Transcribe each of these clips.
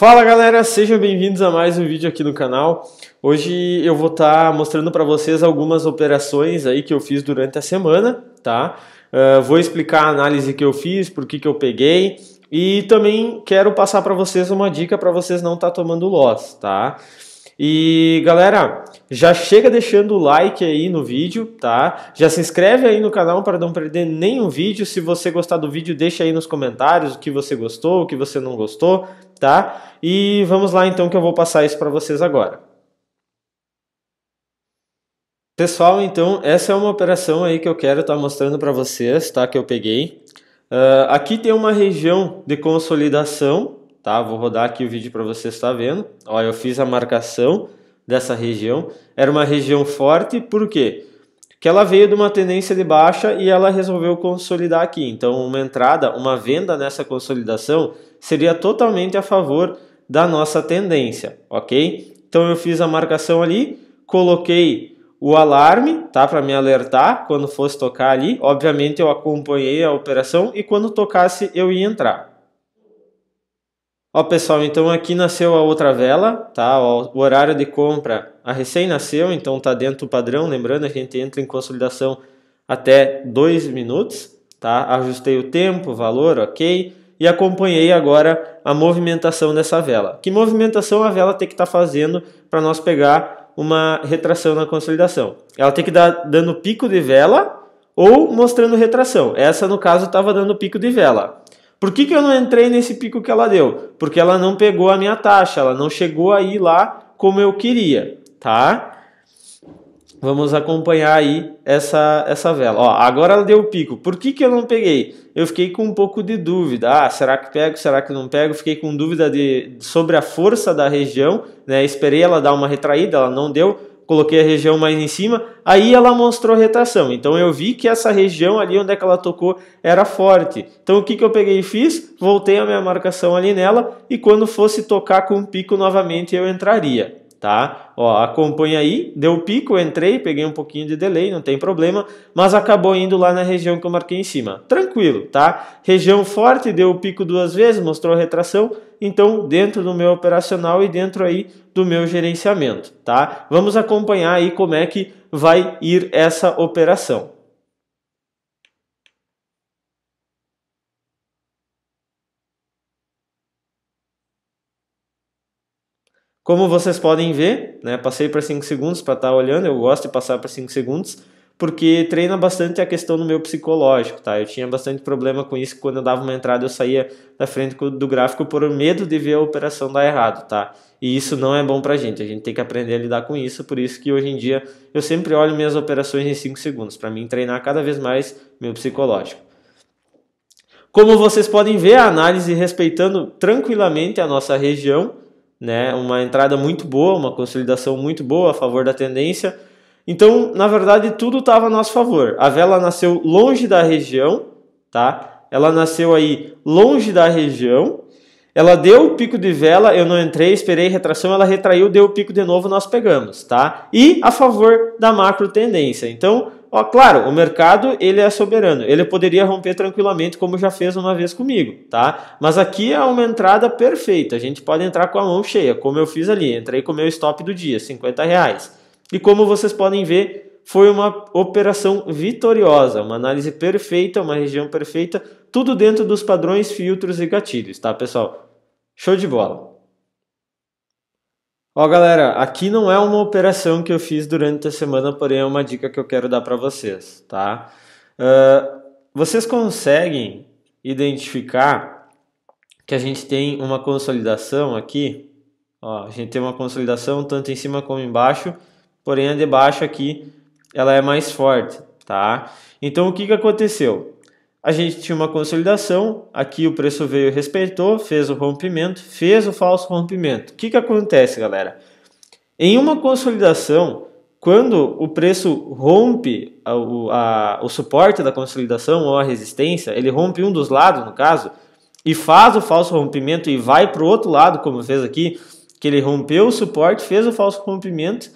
Fala galera, sejam bem-vindos a mais um vídeo aqui no canal. Hoje eu vou estar tá mostrando para vocês algumas operações aí que eu fiz durante a semana, tá? Uh, vou explicar a análise que eu fiz, por que, que eu peguei e também quero passar para vocês uma dica para vocês não estar tá tomando loss, tá? E galera, já chega deixando o like aí no vídeo, tá? Já se inscreve aí no canal para não perder nenhum vídeo. Se você gostar do vídeo, deixa aí nos comentários o que você gostou, o que você não gostou, tá? E vamos lá então que eu vou passar isso para vocês agora. Pessoal, então essa é uma operação aí que eu quero estar tá mostrando para vocês, tá? Que eu peguei. Uh, aqui tem uma região de consolidação, tá? Vou rodar aqui o vídeo para você estar vendo. Ó, eu fiz a marcação dessa região. Era uma região forte, por quê? Porque ela veio de uma tendência de baixa e ela resolveu consolidar aqui. Então, uma entrada, uma venda nessa consolidação seria totalmente a favor da nossa tendência, ok? Então, eu fiz a marcação ali, coloquei o alarme, tá, para me alertar quando fosse tocar ali. Obviamente, eu acompanhei a operação e quando tocasse eu ia entrar. Ó pessoal, então aqui nasceu a outra vela, tá? Ó, o horário de compra, a recém nasceu, então tá dentro do padrão. Lembrando, a gente entra em consolidação até 2 minutos, tá? Ajustei o tempo, valor, ok. E acompanhei agora a movimentação dessa vela. Que movimentação a vela tem que estar tá fazendo para nós pegar uma retração na consolidação? Ela tem que dar dando pico de vela ou mostrando retração. Essa, no caso, estava dando pico de vela. Por que, que eu não entrei nesse pico que ela deu? Porque ela não pegou a minha taxa, ela não chegou aí lá como eu queria, tá? Vamos acompanhar aí essa, essa vela. Ó, agora ela deu o pico. Por que, que eu não peguei? Eu fiquei com um pouco de dúvida. Ah, será que pego? Será que não pego? Fiquei com dúvida de, sobre a força da região. Né? Esperei ela dar uma retraída, ela não deu coloquei a região mais em cima, aí ela mostrou retração. Então eu vi que essa região ali onde é que ela tocou era forte. Então o que, que eu peguei e fiz? Voltei a minha marcação ali nela e quando fosse tocar com o pico novamente eu entraria tá? Ó, acompanha aí, deu pico, entrei, peguei um pouquinho de delay, não tem problema, mas acabou indo lá na região que eu marquei em cima. Tranquilo, tá? Região forte, deu pico duas vezes, mostrou retração, então dentro do meu operacional e dentro aí do meu gerenciamento, tá? Vamos acompanhar aí como é que vai ir essa operação. Como vocês podem ver, né, passei para 5 segundos para estar tá olhando, eu gosto de passar para 5 segundos, porque treina bastante a questão do meu psicológico, tá? Eu tinha bastante problema com isso, quando eu dava uma entrada eu saía da frente do gráfico por medo de ver a operação dar errado, tá? E isso não é bom pra gente, a gente tem que aprender a lidar com isso, por isso que hoje em dia eu sempre olho minhas operações em 5 segundos, para mim treinar cada vez mais meu psicológico. Como vocês podem ver, a análise respeitando tranquilamente a nossa região, né? Uma entrada muito boa, uma consolidação muito boa a favor da tendência. Então, na verdade, tudo estava a nosso favor. A vela nasceu longe da região, tá? Ela nasceu aí longe da região. Ela deu o pico de vela, eu não entrei, esperei retração, ela retraiu, deu o pico de novo, nós pegamos, tá? E a favor da macro tendência. Então, Ó, claro, o mercado ele é soberano, ele poderia romper tranquilamente como já fez uma vez comigo, tá? Mas aqui é uma entrada perfeita, a gente pode entrar com a mão cheia, como eu fiz ali, entrei com o meu stop do dia, 50 reais. E como vocês podem ver, foi uma operação vitoriosa, uma análise perfeita, uma região perfeita, tudo dentro dos padrões, filtros e gatilhos, tá pessoal? Show de bola! Ó, galera, aqui não é uma operação que eu fiz durante a semana, porém é uma dica que eu quero dar para vocês, tá? Uh, vocês conseguem identificar que a gente tem uma consolidação aqui, ó, a gente tem uma consolidação tanto em cima como embaixo, porém a de baixo aqui ela é mais forte, tá? Então o que, que aconteceu? A gente tinha uma consolidação, aqui o preço veio, respeitou, fez o rompimento, fez o falso rompimento. O que, que acontece, galera? Em uma consolidação, quando o preço rompe a, a, o suporte da consolidação ou a resistência, ele rompe um dos lados, no caso, e faz o falso rompimento e vai para o outro lado, como fez aqui, que ele rompeu o suporte, fez o falso rompimento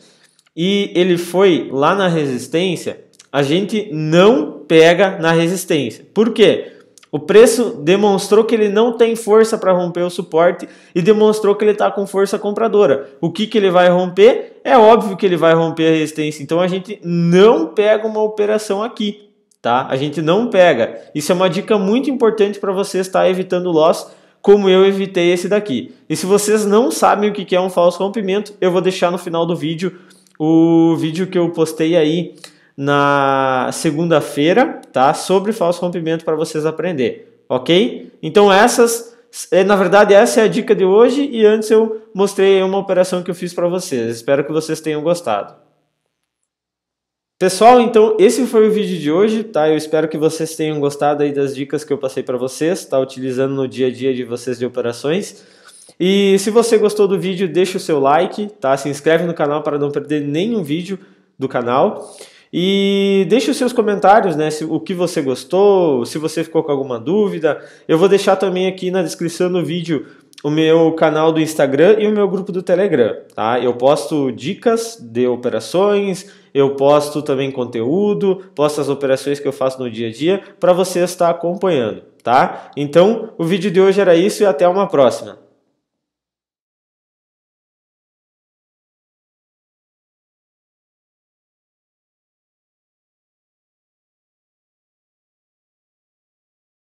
e ele foi lá na resistência, a gente não pega na resistência. Por quê? O preço demonstrou que ele não tem força para romper o suporte e demonstrou que ele está com força compradora. O que, que ele vai romper? É óbvio que ele vai romper a resistência. Então a gente não pega uma operação aqui, tá? A gente não pega. Isso é uma dica muito importante para você estar evitando loss, como eu evitei esse daqui. E se vocês não sabem o que é um falso rompimento, eu vou deixar no final do vídeo o vídeo que eu postei aí na segunda-feira, tá? Sobre falso rompimento para vocês aprender, ok? Então essas, é, na verdade essa é a dica de hoje e antes eu mostrei uma operação que eu fiz para vocês. Espero que vocês tenham gostado. Pessoal, então esse foi o vídeo de hoje, tá? Eu espero que vocês tenham gostado aí das dicas que eu passei para vocês, tá? Utilizando no dia a dia de vocês de operações. E se você gostou do vídeo, deixa o seu like, tá? Se inscreve no canal para não perder nenhum vídeo do canal. E deixe os seus comentários, né? Se, o que você gostou, se você ficou com alguma dúvida. Eu vou deixar também aqui na descrição do vídeo o meu canal do Instagram e o meu grupo do Telegram, tá? Eu posto dicas de operações, eu posto também conteúdo, posto as operações que eu faço no dia a dia para você estar acompanhando, tá? Então, o vídeo de hoje era isso e até uma próxima.